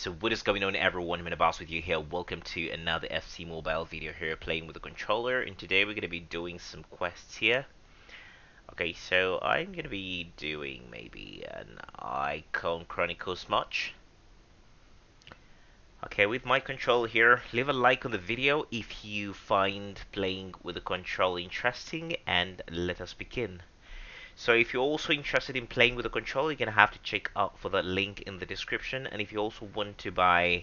So what is going on everyone, Boss with you here. Welcome to another FC Mobile video here playing with the controller and today we're going to be doing some quests here. Okay, so I'm going to be doing maybe an Icon Chronicles match. Okay, with my controller here, leave a like on the video if you find playing with the controller interesting and let us begin. So if you're also interested in playing with a controller, you're gonna have to check out for the link in the description. And if you also want to buy,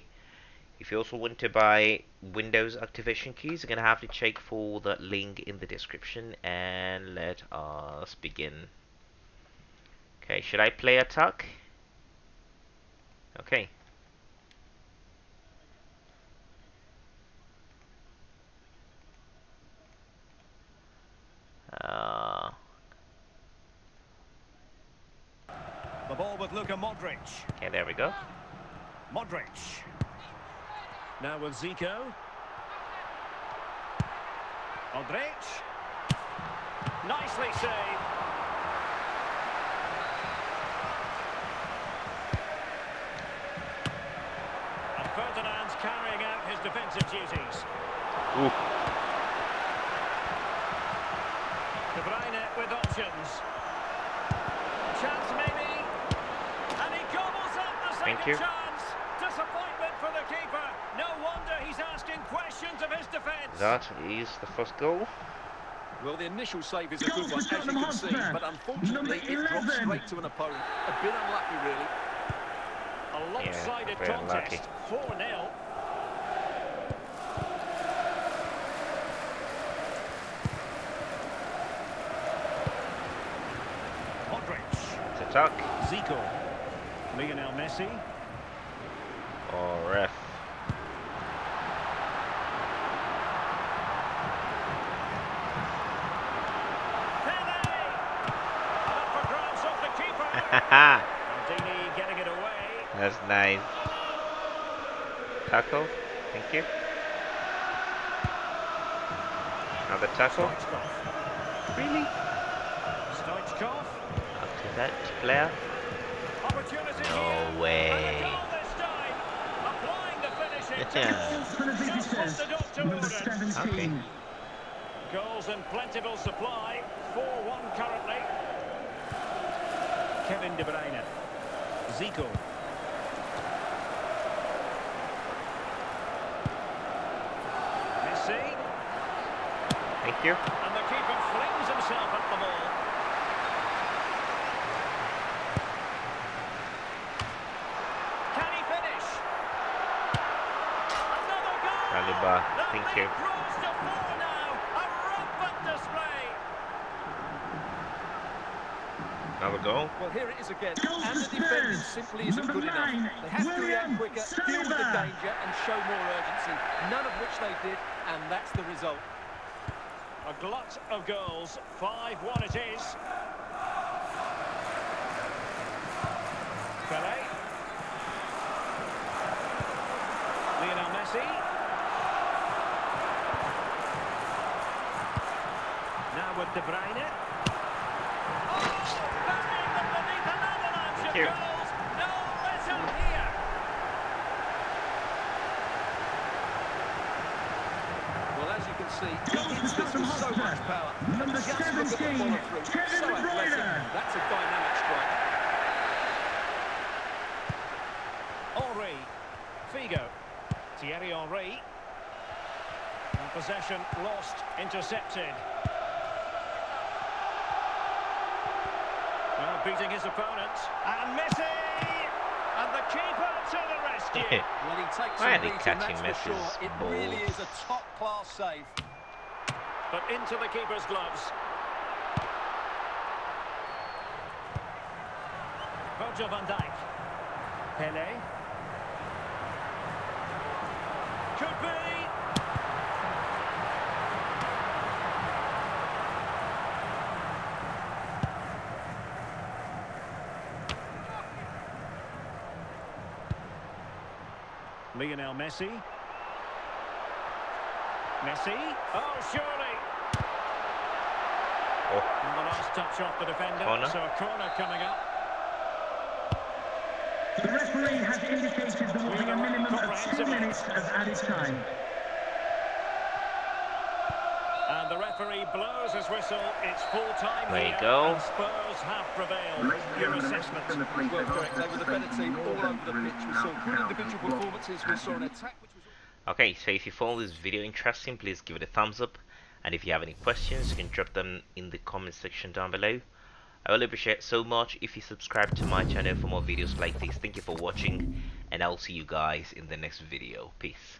if you also want to buy Windows activation keys, you're gonna have to check for the link in the description. And let us begin. Okay, should I play attack? Okay. Uh, The ball with Luka Modric. okay, there we go. Modric. Now with Zico. Modric. Nicely saved. And Ferdinand's carrying out his defensive duties. Ooh. De Bruyne with options. Chance maybe. And he gobbles up the second Thank you. Disappointment for the keeper. No wonder he's asking questions of his defence. That is the first goal. Well, the initial save is a Goal good one, as you Tottenham can see, but unfortunately it drops straight to an opponent. A bit unlucky, really. A lopsided very unlucky. contest. 4-0. Modric. It's attack Zico. Lionel Messi. or ref. Pele. And up for grabs off the keeper. Haha, Maldini getting it away. that's nice. Tackle, thank you. Another tackle. Really? Stoichkov. Up to that player. Opportunity No way. Goal this time. Applying the finishing Yeah. touch. For the Just what visitors, the doctor number 17. Goals in plentiful supply. 4-1 currently. Kevin De Bruyne. Zico. Messi. Thank you. And the keeper flings himself at the ball. Can he finish? Another goal! Thank you. grows to four now. A. Another goal. Well, here it is again. Goal And the for defending simply isn't Number good enough. They have to react William quicker, deal with the danger and show more urgency. None of which they did, and that's the result. A glut of goals. 5-1 it is. Pele. Lionel Messi. Now with De Bruyne. Oh, buried them beneath an avalanche Thank of you. goals. No here. Well, as you can see, Goal he this Tottenham with so much power. Number Just look at the 17. Kevin So De. Bruyne. That's a dynamic strike. Henri. Figo. Thierry Henry. And possession lost, intercepted. Beating his opponent. And Messi! And the keeper to the rescue. Well, he takes Why are they catching that's Messi's sure. It really is a top-class save. but into the keeper's gloves. Virgil van Dijk. Pele. Could be. Lionel Messi. Messi. Oh, surely. Oh, And the last touch off the defender. Corner. So a corner coming up. The referee has indicated the We moving go minutes of added time. And the referee blows his whistle. It's full time There you here, go. and Spurs have prevailed. Your assessment. Well, correct. They were the better team all over the pitch. We saw good individual performances. We saw an attack which was... Okay, so if you found this video interesting, please give it a thumbs up. And if you have any questions, you can drop them in the comment section down below. I will appreciate so much if you subscribe to my channel for more videos like this. Thank you for watching, and I'll see you guys in the next video. Peace.